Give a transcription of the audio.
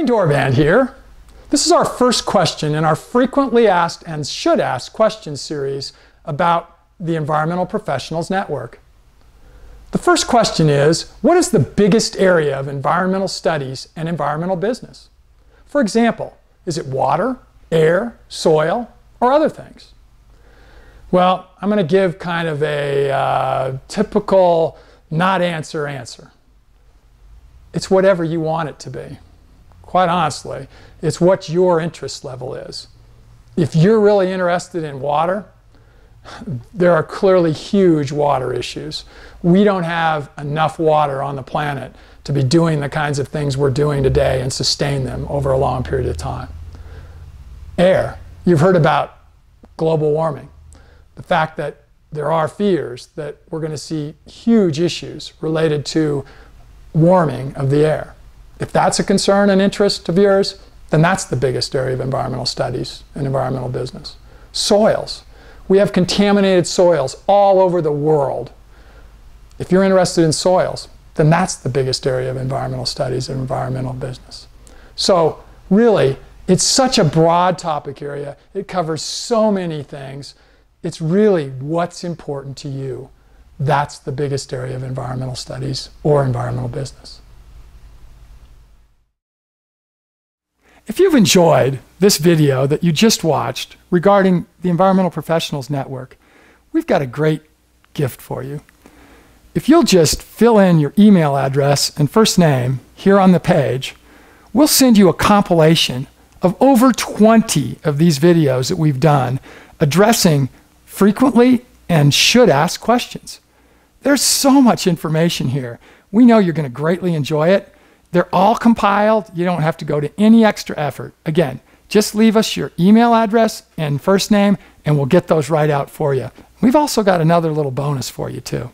Wayne Dorband here. This is our first question in our frequently asked and should ask questions series about the Environmental Professionals Network. The first question is, what is the biggest area of environmental studies and environmental business? For example, is it water, air, soil, or other things? Well, I'm going to give kind of a uh, typical not answer answer. It's whatever you want it to be. Quite honestly, it's what your interest level is. If you're really interested in water, there are clearly huge water issues. We don't have enough water on the planet to be doing the kinds of things we're doing today and sustain them over a long period of time. Air. You've heard about global warming the fact that there are fears that we're going to see huge issues related to warming of the air. If that's a concern and interest of yours, then that's the biggest area of environmental studies and environmental business. Soils. We have contaminated soils all over the world. If you're interested in soils, then that's the biggest area of environmental studies and environmental business. So really, it's such a broad topic area. It covers so many things. It's really what's important to you. That's the biggest area of environmental studies or environmental business. If you've enjoyed this video that you just watched regarding the Environmental Professionals Network, we've got a great gift for you. If you'll just fill in your email address and first name here on the page, we'll send you a compilation of over 20 of these videos that we've done addressing frequently and should ask questions. There's so much information here. We know you're going to greatly enjoy it. They're all compiled. You don't have to go to any extra effort. Again, just leave us your email address and first name, and we'll get those right out for you. We've also got another little bonus for you, too.